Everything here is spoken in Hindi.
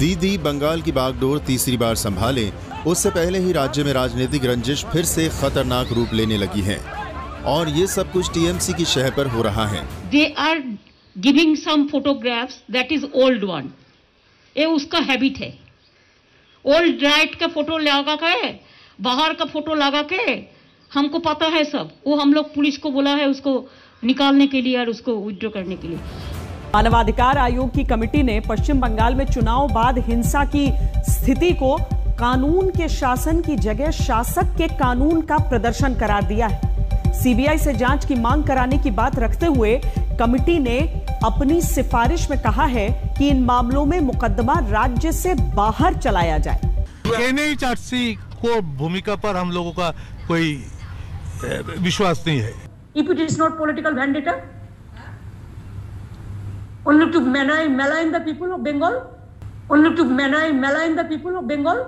दीदी बंगाल की बागडोर तीसरी बार संभाले, उससे पहले ही राज्य में राजनीतिक रंजिश फिर से खतरनाक रूप लेने लगी है। और ये सब कुछ टीएमसी की शह पर हो रहा है। They are giving some photographs, that is old one. ये उसका हैबिट है। ओल्ड राइट का फ़ोटो लगा के, बाहर का फ़ोटो लगा के, हमको पता है सब। वो हम लोग पुलिस को बोला है उसको निकालने के लिए और उसको विड्रॉ करने के लिए। मानवाधिकार आयोग की कमेटी ने पश्चिम बंगाल में चुनाव बाद हिंसा की स्थिति को कानून के शासन की जगह शासक के कानून का प्रदर्शन करार दिया है। सीबीआई से जाँच की मांग कराने की बात रखते हुए कमेटी ने अपनी सिफारिश में कहा है कि इन मामलों में मुकदमा राज्य से बाहर चलाया जाए। एनएचआरसी को भूमिका पर हम लोगों का कोई विश्वास नहीं है। If it is not political vendetta only to malign, malign the people of bengal only to malign, malign the people of bengal